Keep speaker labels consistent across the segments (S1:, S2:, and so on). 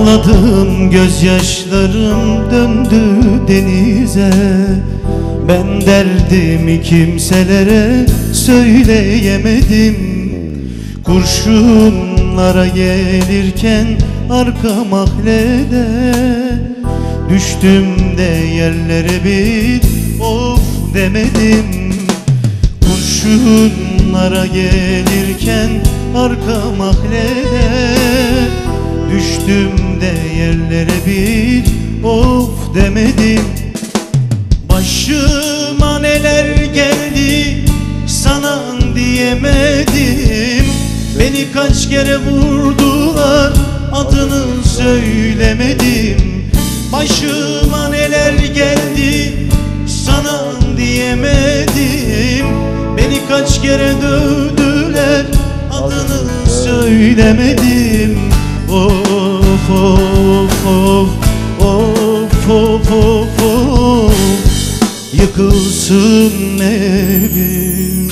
S1: Ağladım gözyaşlarım döndü denize. Ben derdimi kimselere söyleyemedim. Kurşunlara gelirken arka mahlede Düştüm de yerlere bir of demedim. Kurşunlara gelirken arka mahlede Düştüm de yerlere bir of demedim. Başıma neler geldi sana diyemedim. Beni kaç kere vurdular adını söylemedim. Başıma neler geldi sana diyemedim. Beni kaç kere dövdüler adını söylemedim Of of Yıkılsın evim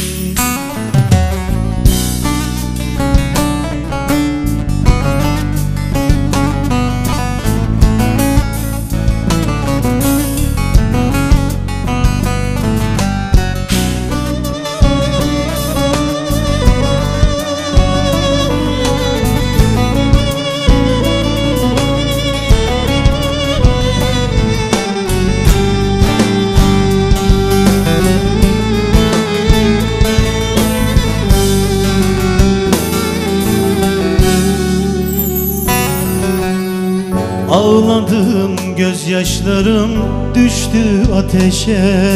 S1: Ağladım gözyaşlarım düştü ateşe.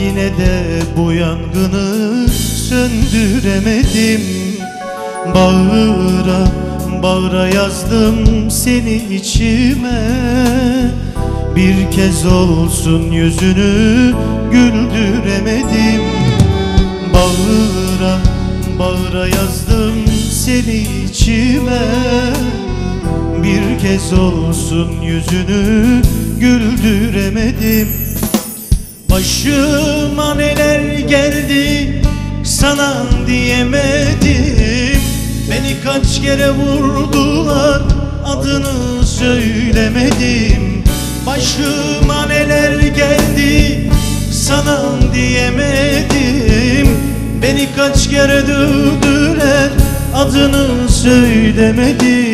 S1: Yine de bu yangını söndüremedim. Bağıra bağıra yazdım seni içime. Bir kez olsun yüzünü güldüremedim. Bağıra bağıra yazdım seni içime bir kez olsun yüzünü güldüremedim. Başıma neler geldi sana diyemedim. Beni kaç kere vurdular adını söylemedim. Başıma neler geldi sana diyemedim. Beni kaç kere dövdüler adını söylemedim